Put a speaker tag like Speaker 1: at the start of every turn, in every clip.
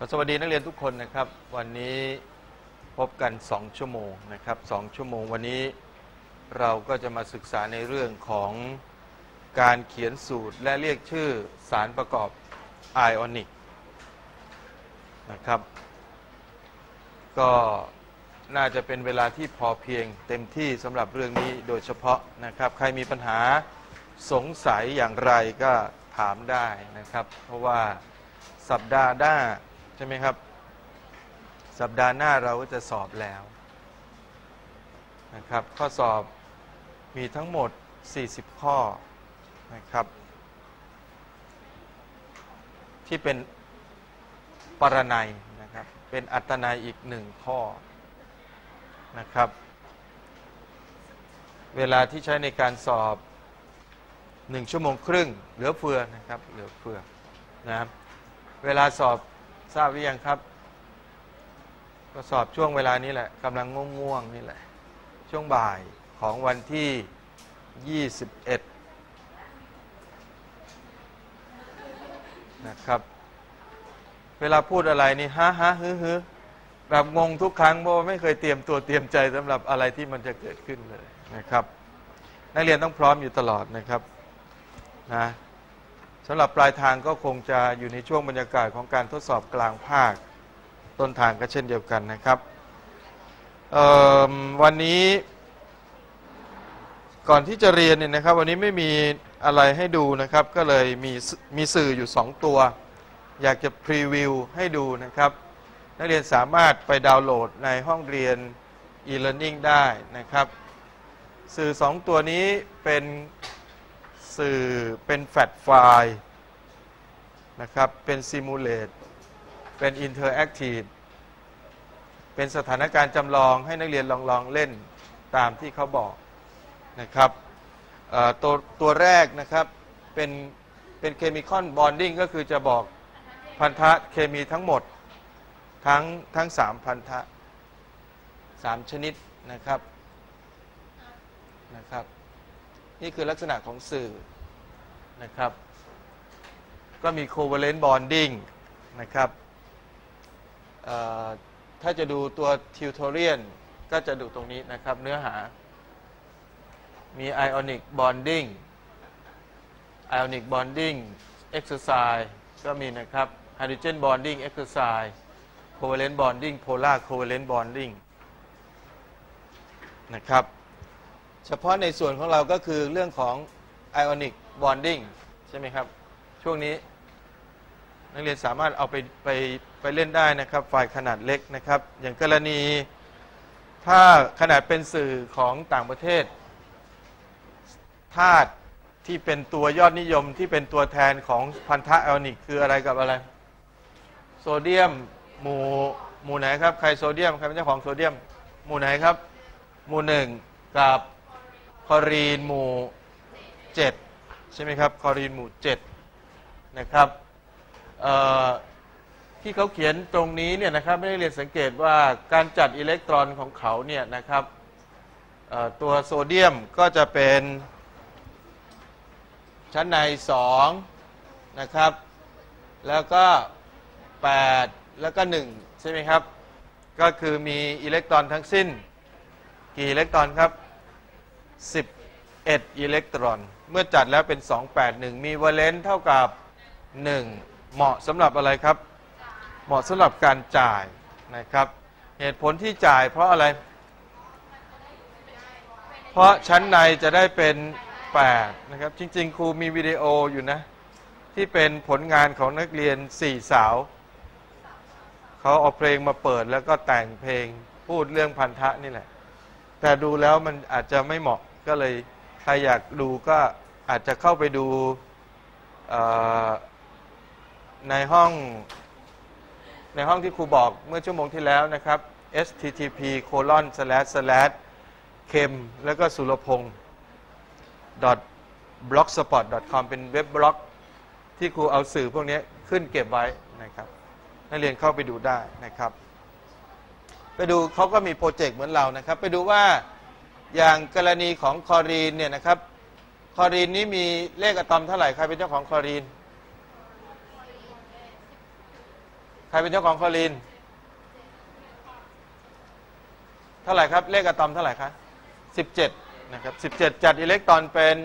Speaker 1: ขอสวัสดีนักเรียนทุกคนนะครับ วันนี้พบกัน 2 ชั่วโมงนะครับ2ชั่วโมงวันนี้เราก็จะมาศึกษาในเรื่องของการเขียนสูตรและเรียกชื่อสารประกอบไอออนิกนะครับ ก็น่าจะเป็นเวลาที่พอเพียงเต็มที่สำหรับเรื่องนี้โดยเฉพาะนะครับ ใครมีปัญหาสงสัยอย่างไรก็ถามได้นะครับ เพราะว่าสัปดาห์หน้า ใช่ไหมครับ สัปดาห์หน้าเราก็จะสอบแล้วนะครับ ข้อสอบมีทั้งหมด 40 ข้อนะครับ ที่เป็นปรนัยนะครับ เป็นอัตนัยอีกหนึ่งข้อนะครับ เวลาที่ใช้ในการสอบหนึ่งชั่วโมงครึ่ง เหลือเฟือนะครับ เหลือเฟือนะครับเวลาสอบ ทราบหรือยังครับก็สอบช่วงเวลานี้แหละกำลังง่วงๆนี่แหละ ช่วงบ่ายของวันที่ 21 นะครับ เวลาพูดอะไรนี่ฮะฮะฮึฮึแบบงงทุกครั้งเพราะว่าไม่เคยเตรียมตัวเตรียมใจสำหรับอะไรที่มันจะเกิดขึ้นเลยนะครับ นักเรียนต้องพร้อมอยู่ตลอดนะครับนะ สำหรับปลายทางก็คงจะอยู่ในช่วงบรรยากาศของการทดสอบกลางภาค ต้นทางก็เช่นเดียวกันนะครับวันนี้ก่อนที่จะเรียนเนี่ยนะครับ วันนี้ไม่มีอะไรให้ดูนะครับ ก็เลยมีมีสื่ออยู่ 2 ตัว อยากจะ preview ให้ดูนะครับ นักเรียนสามารถไปดาวน์โหลดในห้องเรียน e-learning ได้นะครับ สื่อ 2 ตัวนี้เป็น สื่อเป็น flash file นะครับเป็น simulate เป็น interactive เป็นสถานการณ์จำลองให้นักเรียนลองลองเล่นตามที่เขาบอกนะครับตัวตัวแรกนะครับเป็นเป็น chemical bonding ก็คือจะบอกพันธะเคมีทั้งหมดทั้งทั้งสามพันธะสามชนิดนะครับนะครับ นี่คือลักษณะของสื่อ นะครับ ก็มี covalent bonding นะครับถ้าจะดูตัว tutorialก็จะดูตรงนี้นะครับเนื้อหา มี ionic bonding ionic bonding exercise ก็มีนะครับ hydrogen bonding exercise covalent bonding polar covalent bonding นะครับ เฉพาะในส่วนของเราก็คือเรื่องของ ionic bonding ใช่ไหมครับ ช่วงนี้ นักเรียนสามารถเอาไปไปไปเล่นได้นะครับ ไฟล์ขนาดเล็กนะครับ อย่างกรณีถ้าขนาดเป็นสื่อของต่างประเทศธาตุที่เป็นตัวยอดนิยมที่เป็นตัวแทนของพันธะไอออนิก คืออะไรกับอะไร โซเดียมหมู่หมู่ไหนครับ ใครโซเดียมใครเป็นเจ้าของโซเดียม หมู่ไหนครับ หมู่หนึ่งกับคอรีนหมู่ เจ็ดใช่ไหมครับคอรีนหมู่เจ็ดนะครับที่เขาเขียนตรงนี้เนี่ยนะครับไม่ได้เรียนสังเกตว่าการจัดอิเล็กตรอนของเขาเนี่ยนะครับตัวโซเดียมก็จะเป็นชั้นใน 2 นะครับ แล้วก็ 8 แล้วก็ 1 ใช่ไหมครับ ก็คือมีอิเล็กตรอนทั้งสิ้น กี่อิเล็กตรอนครับ 11 อิเล็กตรอน เมื่อจัดแล้วเป็น 281 มีวาเลนต์เท่ากับ 1 เหมาะสำหรับอะไรครับ เหมาะสำหรับการจ่ายนะครับ เหตุผลที่จ่ายเพราะอะไร เพราะชั้นในจะได้เป็น 8 นะครับ จริง ๆ ครูมีวิดีโออยู่นะ ที่เป็นผลงานของนักเรียนสี่สาว เขาเอาเพลงมาเปิดแล้วก็แต่งเพลงพูดเรื่องพันธะนี่แหละ แต่ดูแล้วมันอาจจะไม่เหมาะก็เลย รอยากดูก็อาจจะเข้าไปดูในห้องในห้องที่ครูบอกเมื่อชั่วโมงที่แล้วนะครับ http colon slash slash เข็มแล้วก็สุรพงศ์ blogspot.com เป็นเว็บบล็อก ที่ครูเอาสื่อพวกนี้ขึ้นเก็บไว้นะครับนักเรียนเข้าไปดูได้นะครับ ไปดูเขาก็มี project เหมือนเรานะครับ ไปดูว่า อย่างกรณีของคลอรีนเนี่ยนะครับคลอรีนนี้มีเลขอะตอมเท่าไหร่ใครเป็นเจ้าของคลอรีน ใครเป็นเจ้าของคลอรีน เท่าไหร่ครับ เลขอะตอมเท่าไหร่คะ17นะครับ17จัดอิเล็กตรอนเป็น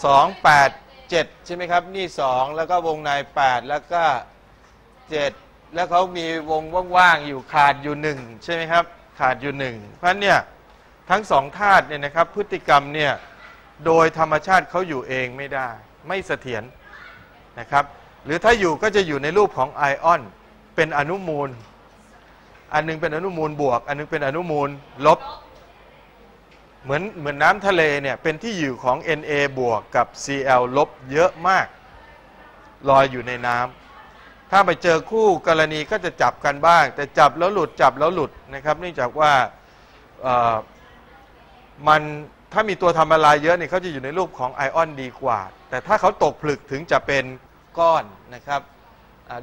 Speaker 1: 2 8 7ใช่ไหมครับ นี่2แล้วก็วงใน8แล้วก็7แล้วเขามีวงว่างๆอยู่ขาดอยู่1ใช่ไหมครับ ขาดอยู่1เพราะฉะนั้นเนี่ยทั้งสองธาตุเนี่ยนะครับพฤติกรรมเนี่ยโดยธรรมชาติเขาอยู่เองไม่ได้ ไม่เสถียรนะครับ หรือถ้าอยู่ก็จะอยู่ในรูปของไอออน เป็นอนุมูล อันหนึงเป็นอนุมูลบวก อันหนึงเป็นอนุมูลลบ เหมือนเหมือนน้ำทะเลเนี่ยเป็นที่อยู่ของ Na บวกกับ Cl ลบเยอะมากลอยอยู่ในน้ำ ถ้าไปเจอคู่กรณีก็จะจับกันบ้าง แต่จับแล้วหลุดจับแล้วหลุดนะครับ เนื่องจากว่ามันถ้ามีตัวทำละลายเยอะเนี่ยเขาจะอยู่ในรูปของไอออนดีกว่า แต่ถ้าเขาตกผลึกถึงจะเป็นก้อนนะครับ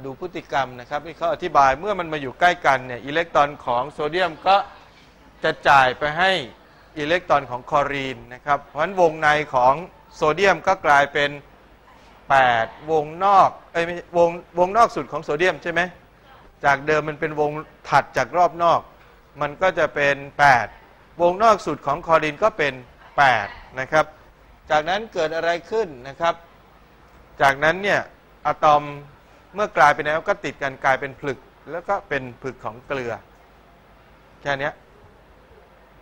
Speaker 1: ดูพฤติกรรมนะครับที่เขาอธิบายเมื่อมันมาอยู่ใกล้กันเนี่ยอิเล็กตรอนของโซเดียมก็จะจ่ายไปให้อิเล็กตรอนของคลอรีนนะครับ เพราะฉะนั้นวงในของโซเดียมก็กลายเป็น 8 วงนอก เอ้วงวงนอกสุดของโซเดียมใช่ไหมจากเดิมมันเป็นวงถัดจากรอบนอก มันก็จะเป็น 8 วงนอกสุดของคลอรีนก็เป็น 8 นะครับ จากนั้นเกิดอะไรขึ้นนะครับ จากนั้นเนี่ยอะตอมเมื่อกลายเป็นแล้วก็ติดกันกลายเป็นผลึก แล้วก็เป็นผลึกของเกลือ แค่นี้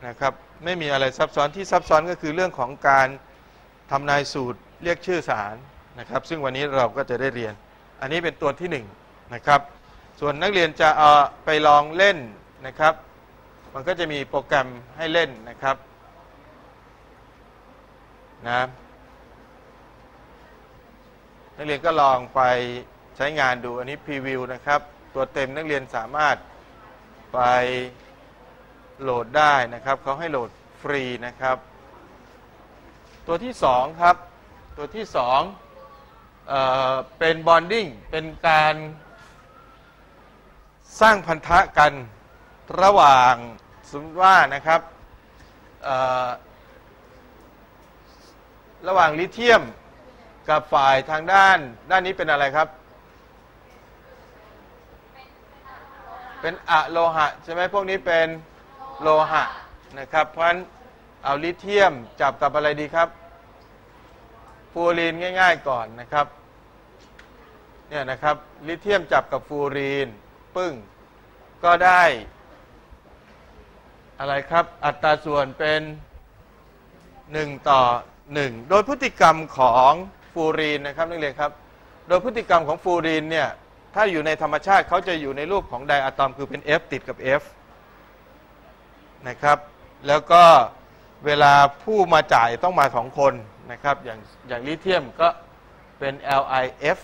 Speaker 1: นะครับไม่มีอะไรซับซ้อนที่ซับซ้อนก็คือเรื่องของการทำนายสูตรเรียกชื่อสาร นะครับ ซึ่งวันนี้เราก็จะได้เรียน อันนี้เป็นตัวที่หนึ่งนะครับ ส่วนนักเรียนจะเอาไปลองเล่นนะครับ มันก็จะมีโปรแกรมให้เล่นนะครับนะนักเรียนก็ลองไปใช้งานดูอันนี้พรีวิวนะครับ ตัวเต็มนักเรียนสามารถไปโหลดได้นะครับเขาให้โหลดฟรีนะครับ ตัวที่สองครับ ตัวที่สอง เป็นบอนดิ้งเป็นการสร้างพันธะกันระหว่างสมมติว่านะครับระหว่างลิเทียมกับฝ่ายทางด้าน ด้านนี้เป็นอะไรครับ เป็นอะโลหะ ใช่ไหมพวกนี้เป็นโลหะนะครับ เพราะฉะนั้นเอาลิเทียมจับกับอะไรดีครับ ฟลูออรีนง่าย ๆ ก่อนนะครับเนี่ยนะครับลิเทียมจับกับฟลูออรีนปึ้ง ก็ได้อะไรครับ อัตราส่วนเป็น 1 ต่อ 1 โดยพฤติกรรมของฟูรีนนะครับนักเรียนครับ โดยพฤติกรรมของฟูรีนเนี่ยถ้าอยู่ในธรรมชาติเขาจะอยู่ในรูปของไดอะตอมคือเป็น F ติดกับ F นะครับ แล้วก็ เวลาผู้มาจ่ายต้องมาสองคนนะครับ อย่างอย่างลิเทียมก็เป็น LiF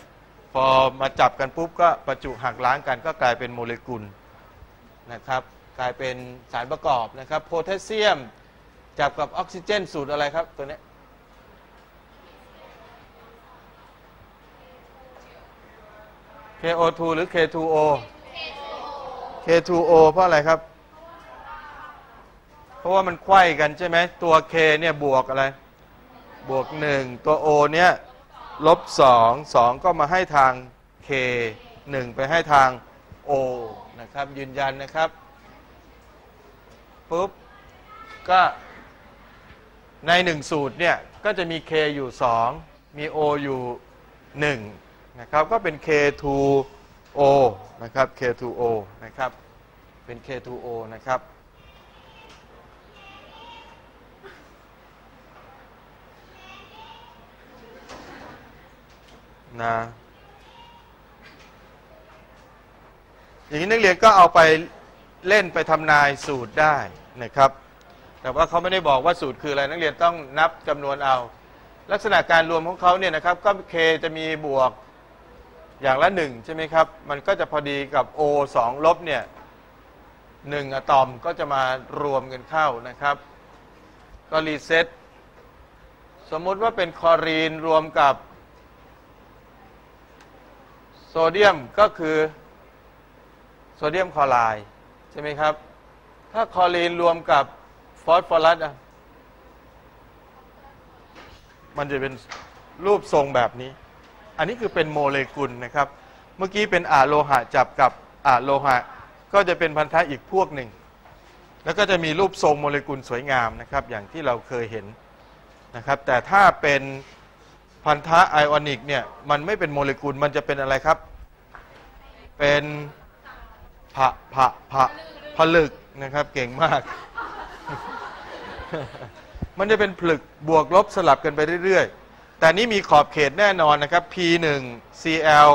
Speaker 1: พอมาจับกันปุ๊บก็ประจุหักล้างกันก็กลายเป็นโมเลกุลนะครับกลายเป็นสารประกอบนะครับโพแทสเซียมจับกับออกซิเจนสูตรอะไรครับตัวนี้ KO2 หรือ K2O K2O เพราะอะไรครับ เพราะว่ามันไขว้กันใช่ไหมตัว K เนี่ยบวกอะไร บวก1ตัว O เนี่ยลบ2 2ก็มาให้ทาง K 1ไปให้ทาง O นะครับ ยืนยันนะครับปุ๊บก็ใน 1 สูตรเนี่ยก็จะมี K อยู่ 2 มี O อยู่1นะครับก็เป็น K2O นะครับ K2O นะครับเป็น K2O นะครับ นะอย่างนี้นักเรียนก็เอาไปเล่นไปทำนายสูตรได้นะครับ แต่ว่าเขาไม่ได้บอกว่าสูตรคืออะไรนักเรียนต้องนับจำนวนเอา ลักษณะการรวมของเขาเนี่ยนะครับก็ K จะมีบวกอย่างละหนึ่งใช่ไหมครับ มันก็จะพอดีกับ O 2ลบเนี่ยหนึ่งอะตอมก็จะมารวมกันเข้านะครับ ก็รีเซ็ตสมมุติว่าเป็นคลอรีนรวมกับ โซเดียมก็คือโซเดียมคลอไรด์ใช่ไหมครับ ถ้าคลอรีนรวมกับฟอสฟอรัสอะมันจะเป็นรูปทรงแบบนี้ อันนี้คือเป็นโมเลกุลนะครับ เมื่อกี้เป็นอะโลหะจับกับอะโลหะ ก็จะเป็นพันธะอีกพวกหนึ่ง แล้วก็จะมีรูปทรงโมเลกุลสวยงามนะครับ อย่างที่เราเคยเห็นนะครับ แต่ถ้าเป็น พันธะไอออนิกเนี่ยมันไม่เป็นโมเลกุลมันจะเป็นอะไรครับ เป็นผะผะผะผลึกนะครับ เก่งมาก มันจะเป็นผลึกบวกลบสลับกันไปเรื่อยๆ แต่นี่มีขอบเขตแน่นอนนะครับ P1 Cl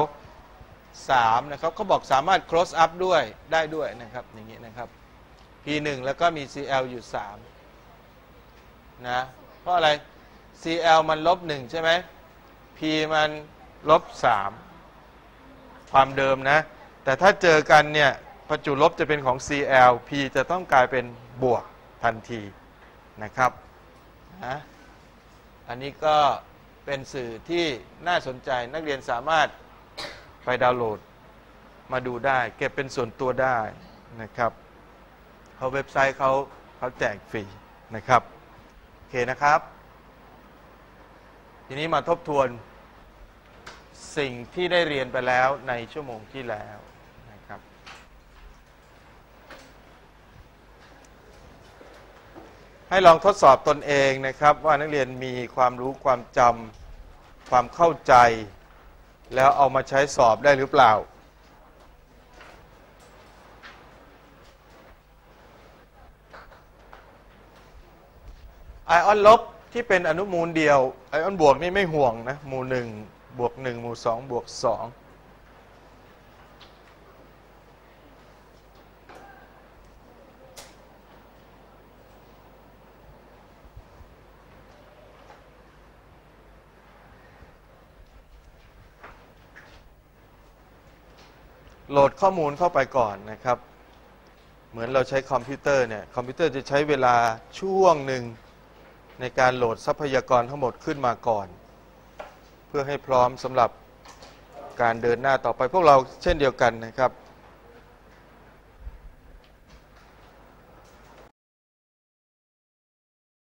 Speaker 1: 3นะครับเขาบอกสามารถ cross up ด้วยได้ด้วยนะครับ อย่างนี้นะครับ P1 แล้วก็มี Cl อยู่ 3 นะ เพราะอะไร Cl มันลบ 1 ใช่ไหม P มันลบ3ความเดิมนะ แต่ถ้าเจอกันเนี่ยประจุลบจะเป็นของ Cl P จะต้องกลายเป็นบวกทันทีนะครับนะอันนี้ก็เป็นสื่อที่น่าสนใจนักเรียนสามารถไปดาวน์โหลดมาดูได้ เก็บเป็นส่วนตัวได้นะครับเขาเว็บไซต์เขาเขาแจกฟรีนะครับ โอเคนะครับ ทีนี้มาทบทวน สิ่งที่ได้เรียนไปแล้วในชั่วโมงที่แล้วนะครับ ให้ลองทดสอบตนเองนะครับ ว่านักเรียนมีความรู้ความจำความเข้าใจ แล้วเอามาใช้สอบได้หรือเปล่าไอออนลบที่เป็นอนุมูลเดียวไอออนบวกนี่ไม่ห่วงนะ หมู่หนึ่ง บวกหนึ่งหมู่สองบวกสองโหลดข้อมูลเข้าไปก่อนนะครับ เหมือนเราใช้คอมพิวเตอร์เนี่ย คอมพิวเตอร์จะใช้เวลาช่วงหนึ่งในการโหลดทรัพยากรทั้งหมดขึ้นมาก่อน เพื่อให้พร้อมสำหรับการเดินหน้าต่อไปพวกเราเช่นเดียวกันนะครับ